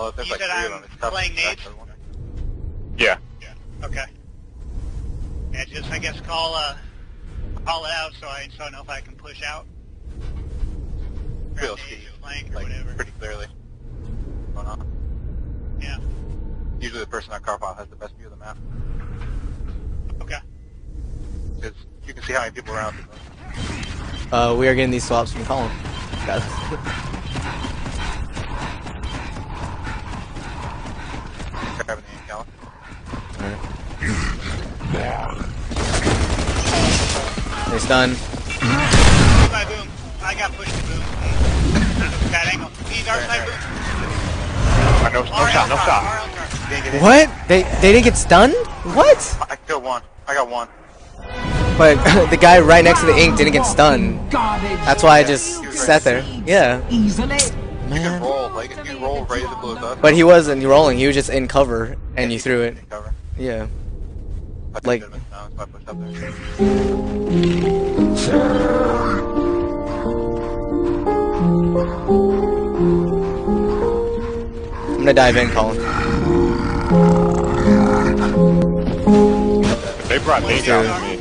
Well, You like said I'm them, playing to track nades? everyone. Yeah. Okay. Yeah, just I guess call uh call it out so I so I know if I can push out. Real Grab ski, nades or flank or like whatever. pretty clearly. Going on. Yeah. Usually the person on car pile has the best view of the map. Okay. Because you can see how many people are out. Uh, we are getting these swaps from Colin. Got it. Grabbing the encounter. They stun. Boom, boom. I got pushed to boom. Bad angle. Need our side boom. No, no shot, no shot. RL car. Didn't get in. What? They they didn't get stunned? What? I killed one. I got one. But the guy right next to the ink didn't get stunned. That's why I just sat there. Yeah. Easily. You can Man. roll, like if you roll right as it blows. But he wasn't rolling. He was just in cover, and you threw it. in cover. Yeah. I think Like- it should've been down, so I pushed up there. I'm gonna dive in, Colin. They brought nades out to me.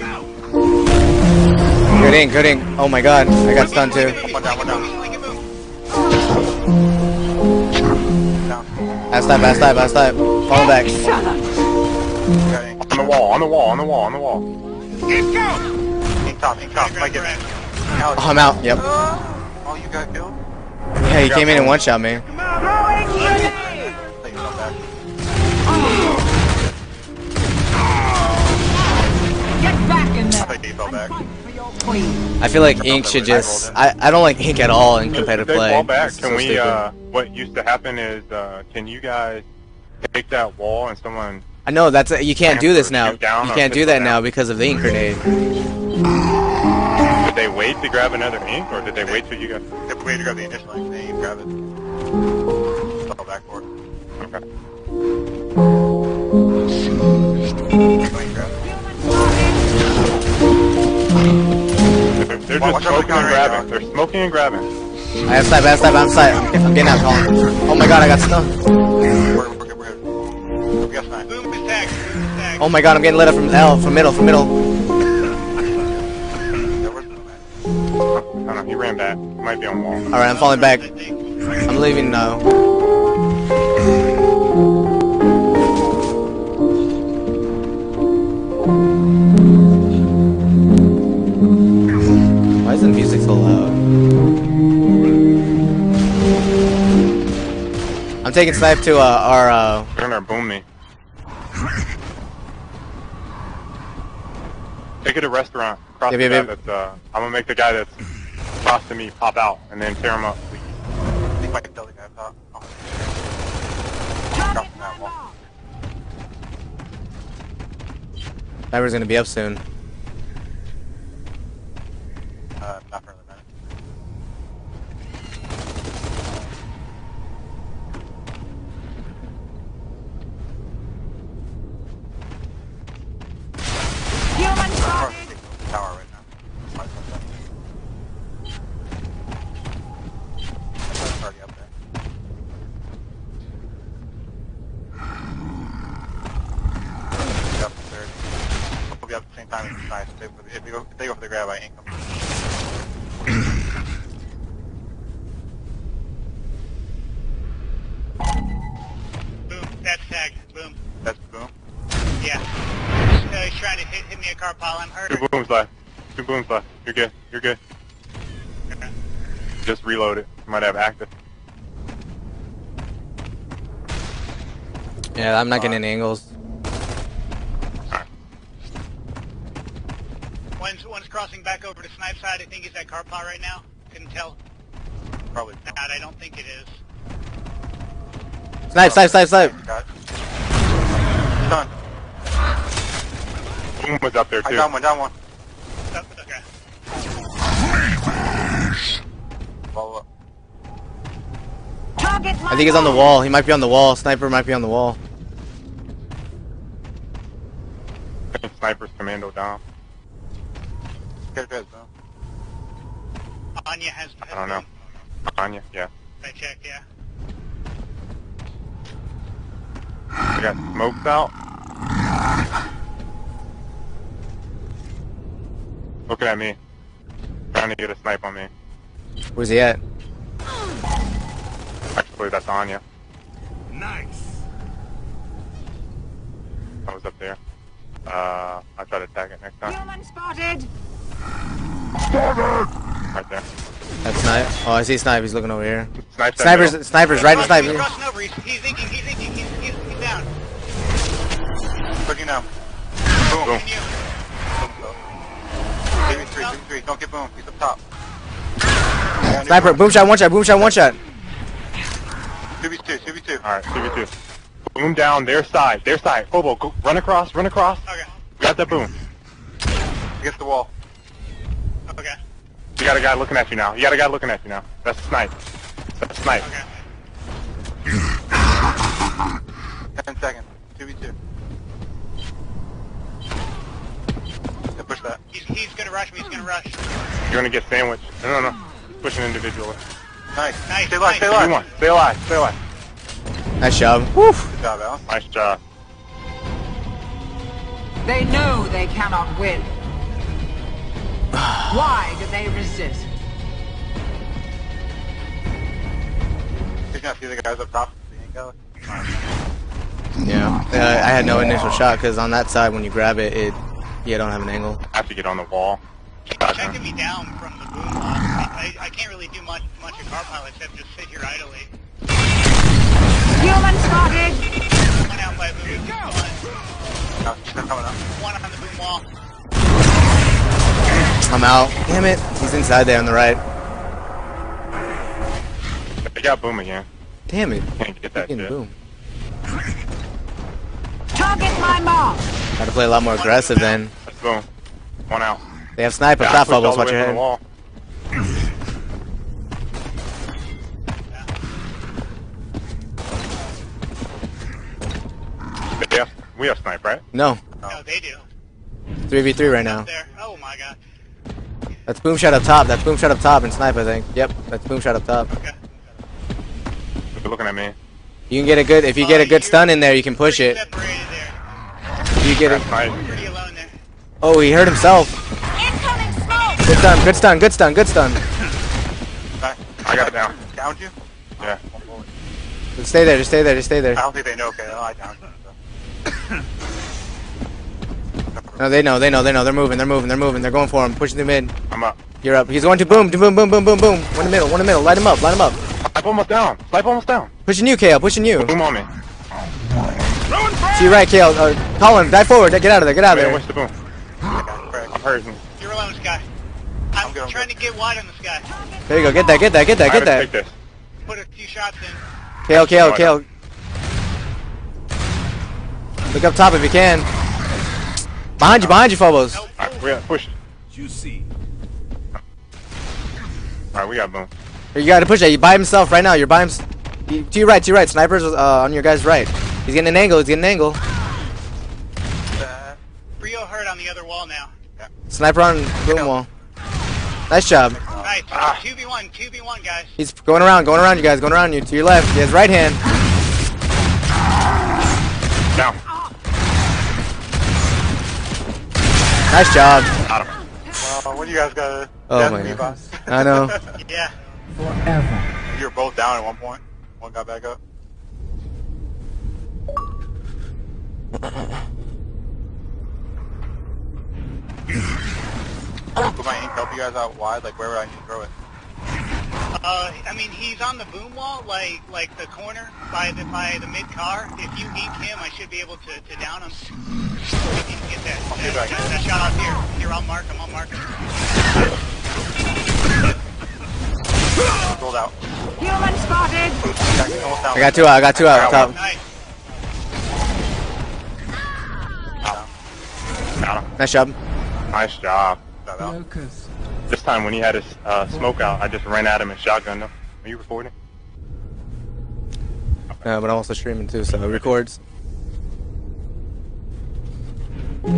Good ink, good ink. Oh my god, I got stunned too. One down, one down. Flank and boom. Down. Last time, last time, last time. Fall back. Got ink. On the wall, on the wall, on the wall, on the wall. Ink top, ink top. Might get Grab, it. grab. Oh, I'm out. Yep. Oh, you got killed? Yeah, he came in and one shot me. Take yourself back. Get back in I there. think he fell back. Fight for your queen. I feel like ink should just. I, I don't like ink at all in competitive they play. fall back, can so we, uh, what used to happen is, uh, can you guys take that wall and someone, I know that's you can't do this now. Down You can't do pistol that now because of the ink grenade. did they wait to grab another ink, or did they wait till you guys, If we had to grab the initial ink, then you grab it. Fell back for it. okay. Go and grab it. They're, they're just out the smoking and grabbing. John. They're smoking and grabbing. I have snipe, I have snipe, I'm snipe. I'm, I'm getting out, Colin. Oh my god, I got stunned. Oh my god, I'm getting lit up from L, from middle, from middle. Yeah, where's the man? I don't know, he ran back. He might be on wall. Alright, I'm falling back. I'm leaving now. Why is the music so loud? I'm taking snipe to uh, our uh, They're gonna boom me. Take it to a restaurant. Cross Yep, the yep, yep. that's, uh, I'm gonna make the guy that's cross to me pop out and then tear him up. I think I can tell the guy up top. Oh. That wall. sniper's gonna be up soon. Uh, not for another minute. Human Across target. the tower right now. Might as well check. That's already up there. Be up to third. We'll be up at the same time as the snipe. If they, if they go, if they go for the grab, I ink them. Boom. That's tagged. Boom. That's boom. Yeah. Uh, he's trying to hit, hit me a car pile. I'm hurt. Two booms left. Two booms left. You're good. You're good. Okay. Just reload it. You might have active. Yeah, I'm not getting any angles. One's, one's crossing back over to snipe side. I think he's at car pile right now. Couldn't tell. Probably. God, I don't think it is. Snipe, snipe, snipe, snipe. Got. Done. Boom was up there too. I too. down one, down one. Okay. Follow up. Target I think he's on the wall. He might be on the wall. Sniper might be on the wall. Sniper's commando down. Get it, boom. Anya has. has I don't know. Anya, yeah. I checked, yeah. I got smokes out. Looking at me. Trying to get a snipe on me. Where's he at? Actually, that's Anya. Nice. I was up there. Uh, I'll try to tag it next time. Human spotted. Right there. That's snipe. Oh, I see snipe. He's looking over here. Snipe Snipers, middle. snipers, right in He's sniper. crossing over. He's, he's inking. He's inking. He's, he's, he's down. Pushing now. Boom. Boom. Give me three, give me three. Don't get boom. He's up top. Sniper, boom shot, one shot, boom shot, one shot. 2v2, 2v2. Alright, 2v2. Boom down, their side, their side. Hobo, go, run across, run across. Okay. Got that boom. Against the wall. Okay. You got a guy looking at you now. You got a guy looking at you now. That's a snipe. That's snipe. Okay. 10 seconds. 2v2. Yeah, push that. He's, he's gonna rush me. He's gonna rush. You're gonna get sandwiched. No, no, no. Pushing individually. Nice. Nice, Stay alive, stay nice. alive. Give me. Stay alive. Stay alive. Nice job. Woo. Good job, Alan. Nice job. They know they cannot win. Why do they resist? Did you not see the guys up top? The ain't go. Yeah. Uh, I had no initial shot because on that side, when you grab it, it you don't have an angle. I have to get on the wall. Checking me down from the boom box. I, I, I can't really do much much of car pilot except just sit here idly. Human spotted. I'm out. Damn it. He's inside there on the right. They got boom again. Damn it. Can't get that Fucking shit. boom. Target my mom. Gotta play a lot more aggressive then. That's boom. One out. They have sniper. Yeah, I Stop pushed all bubbles. the Watch way your head. wall. They have, we have snipe, right? No. No, they do. 3v3 right now. There. Oh my god. That's boom shot up top. That's boom shot up top and snipe, I think. Yep. That's boom shot up top. Okay. They're looking at me. You can get a good, if you get a uh, good stun in there, you can push it. You get it. nice. Pretty alone there. Oh, he hurt himself. Smoke. Good stun, good stun, good stun, good stun. I got it down. Downed you? Yeah. Just stay there, just stay there, just stay there. I don't think they know. Okay, oh, I downed you. So. No, they know, they know, they know. They're moving, they're moving, they're moving. They're going for him. Pushing the mid. I'm up. You're up. He's going to boom, boom, boom, boom, boom, boom. One in the middle, one in the middle. Light him up, light him up. Snipe almost down. Snipe almost down. Pushing you, Kale, pushing you. Boom on me. To your right, Kale. Uh, Colin, dive forward. Get out of there, get out of there. what's the boom? I'm hurting. You're alone, Sky. I'm, I'm I'm trying good. to get wide on the sky. There you go. Get that, get that, get that, get gotta take that. this. Put a few shots in. Kale, Kale, Why Kale. Look up top if you can. Behind you, behind you, Phobos. Nope. Alright, we got push. Juicy. Alright, we got boom. You gotta push that. You by himself right now. You're by him. To your right, to your right. Snipers uh, on your guy's right. He's getting an angle. He's getting an angle. Uh, Rio hurt on the other wall now. Sniper on boom wall. Nice job. Nice. Ah. 2v1, 2v1, guys. He's going around, going around you guys, going around you. To your left. He has right hand. Down. Nice job. Got him. well, what do you guys got? Oh my God. I know. Yeah. Forever. You were both down at one point. One got back up. Put my ink help you guys out wide, like where would I need to throw it? Uh, I mean, he's on the boom wall, like like the corner by the by the mid car. If you ink him, I should be able to, to down him. We can get that, that, back. that, that shot off here. Here, I'll mark him. I'll mark him. Rolled out. Human spotted. Jackson, almost down. I got two out. I got two out. Got Top. Nice. Got him. Nice job. Nice job. Got. This time when he had his uh, smoke out, I just ran at him and shotgunned him. Are you recording? Uh, but I'm also streaming too, so it records.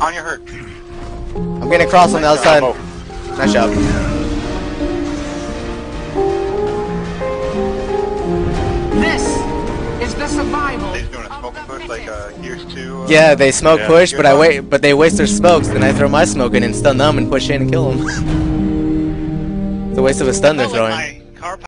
Cross him. On your hurt. I'm getting across on the other side. Nice job. This is the survival He's doing a smoke push like uh, Gears 2. Uh, Yeah, they smoke Yeah. push, but I wait, but they waste their smokes. Then I throw my smoke in and stun them and push in and kill them. It's a waste of a stun they're throwing. my car